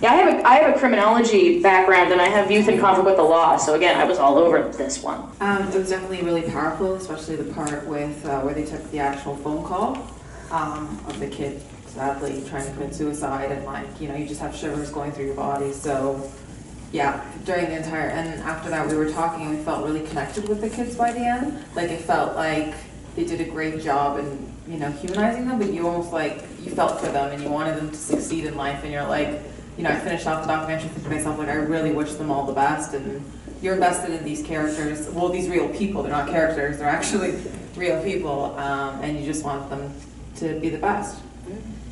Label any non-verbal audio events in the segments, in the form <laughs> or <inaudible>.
Yeah, I have a, I have a criminology background and I have youth in conflict with the law, so again, I was all over this one. Um, it was definitely really powerful, especially the part with uh, where they took the actual phone call um, of the kid sadly trying to commit suicide, and like you know, you just have shivers going through your body. So, yeah, during the entire and after that, we were talking, and we felt really connected with the kids by the end. Like it felt like they did a great job in you know humanizing them, but you almost like you felt for them and you wanted them to succeed in life, and you're like, you know, I finished off the documentary thinking to myself like, I really wish them all the best and you're invested in these characters, well, these real people, they're not characters, they're actually <laughs> real people, um, and you just want them to be the best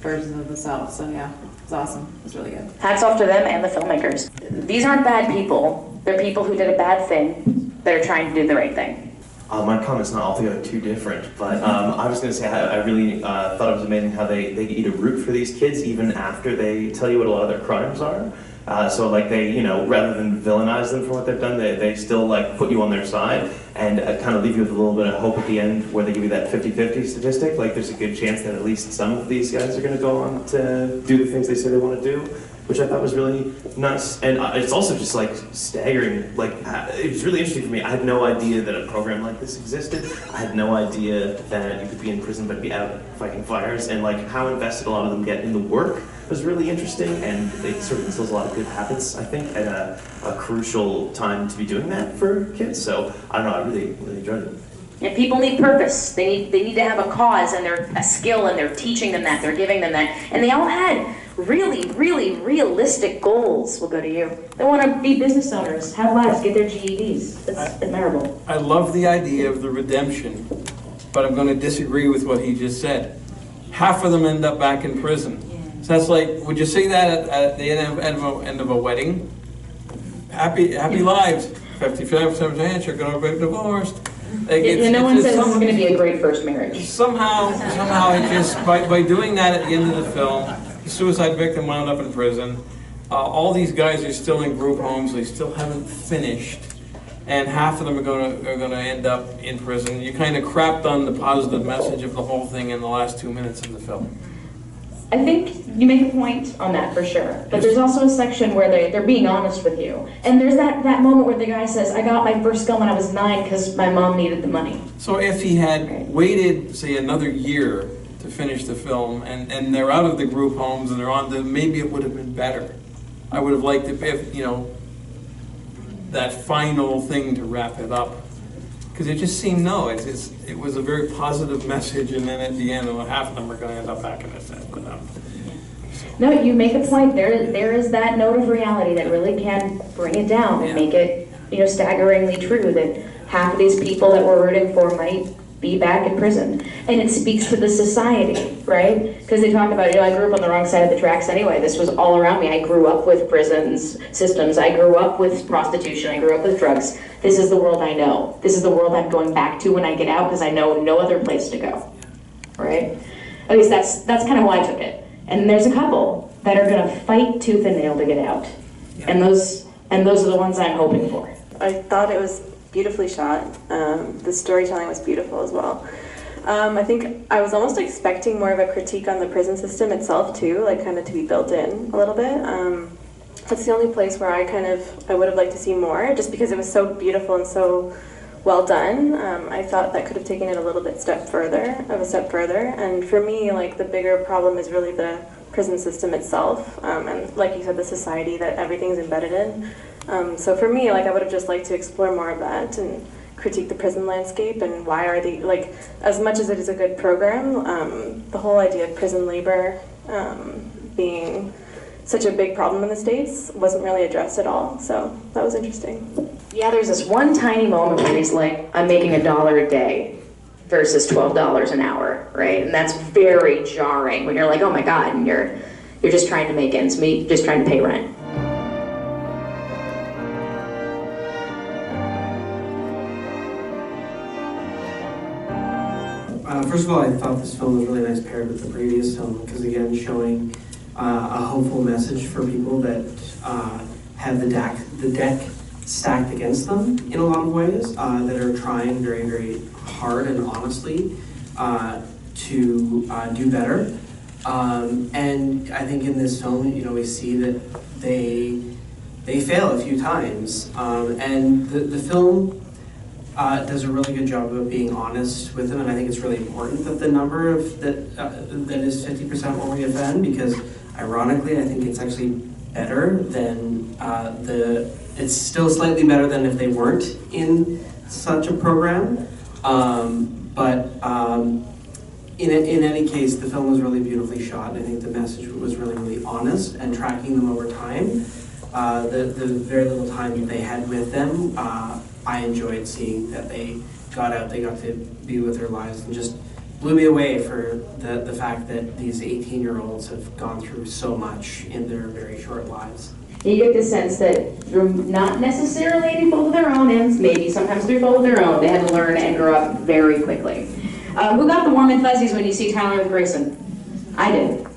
versions of themselves. So yeah, it's awesome. It's really good. Hats off to them and the filmmakers. These aren't bad people. They're people who did a bad thing that are trying to do the right thing. Uh, my comment's not altogether too different, but um, I was going to say I, I really uh, thought it was amazing how they, they you to root for these kids even after they tell you what a lot of their crimes are. Uh, so like they, you know, rather than villainize them for what they've done, they, they still like put you on their side and uh, kind of leave you with a little bit of hope at the end where they give you that 50-50 statistic. Like there's a good chance that at least some of these guys are going to go on to do the things they say they want to do, which I thought was really nice. And uh, it's also just like staggering. Like uh, it was really interesting for me. I had no idea that a program like this existed. I had no idea that you could be in prison but be out fighting fires and like how invested a lot of them get in the work was really interesting, and it sort of instills a lot of good habits, I think, at a, a crucial time to be doing that for kids. So I don't know, I really, really enjoyed it. Yeah, people need purpose. They need they need to have a cause and they're a skill and they're teaching them that, they're giving them that. And they all had really, really realistic goals. We'll go to you. They want to be business owners, have lives, get their GEDs. That's I, admirable. I love the idea of the redemption, but I'm going to disagree with what he just said. Half of them end up back in prison. So that's like, would you say that at, at the end of, end, of a, end of a wedding? Happy happy lives. 55% chance you're going to get divorced. Like it's, no one says it's going to be a great first marriage. Somehow, somehow it just, by, by doing that at the end of the film, the suicide victim wound up in prison. Uh, all these guys are still in group homes. They still haven't finished. And half of them are going to are going to end up in prison. You kind of crapped on the positive message of the whole thing in the last two minutes of the film. I think you make a point on that for sure. But there's also a section where they, they're being honest with you. And there's that, that moment where the guy says, I got my first gun when I was nine because my mom needed the money. So if he had right. waited, say, another year to finish the film and, and they're out of the group homes and they're on the, maybe it would have been better. I would have liked it if, you know, that final thing to wrap it up because it just seemed no, it's, it's, it was a very positive message, and then at the end, well, half of them are going to end up back in the set. But, um, No, you make a point. There, there is that note of reality that really can bring it down and yeah. make it, you know, staggeringly true that half of these people that we're rooting for might be back in prison. And it speaks to the society, right? Because they talk about, you know, I grew up on the wrong side of the tracks anyway. This was all around me. I grew up with prisons, systems. I grew up with prostitution. I grew up with drugs. This is the world I know. This is the world I'm going back to when I get out because I know no other place to go, right? At least that's, that's kind of why I took it. And there's a couple that are going to fight tooth and nail to get out. And those, and those are the ones I'm hoping for. I thought it was beautifully shot. Um, the storytelling was beautiful as well. Um, I think I was almost expecting more of a critique on the prison system itself too, like kind of to be built in a little bit. Um, that's the only place where I kind of I would have liked to see more, just because it was so beautiful and so well done. Um, I thought that could have taken it a little bit step further, of a step further. And for me, like the bigger problem is really the prison system itself, um, and like you said, the society that everything's embedded in. Um, so for me, like I would have just liked to explore more of that and critique the prison landscape and why are they like as much as it is a good program, um, the whole idea of prison labor um, being such a big problem in the states wasn't really addressed at all. So that was interesting. Yeah, there's this one tiny moment where he's like, "I'm making a dollar a day." Versus twelve dollars an hour, right? And that's very jarring when you're like, oh my god, and you're you're just trying to make ends meet, just trying to pay rent. First of all, I thought this film was really nice paired with the previous film because, again, showing uh, a hopeful message for people that uh, have the deck, the deck stacked against them in a lot of ways, uh, that are trying very, very hard and honestly uh, to uh, do better. Um, and I think in this film, you know, we see that they they fail a few times, um, and the the film uh, does a really good job of being honest with them, and I think it's really important that the number of that uh, that is fifty percent will reoffend because ironically, I think it's actually better than uh, the. It's still slightly better than if they weren't in such a program, um, but. Um, in, in any case, the film was really beautifully shot. I think the message was really, really honest and tracking them over time. Uh, the, the very little time they had with them, uh, I enjoyed seeing that they got out, they got to be with their lives, and just blew me away for the, the fact that these 18 year olds have gone through so much in their very short lives. You get the sense that through not necessarily fault of their own, and maybe sometimes through of their own, they had to learn and grow up very quickly. Uh, who got the warm and fuzzies when you see Tyler with Grayson? I did.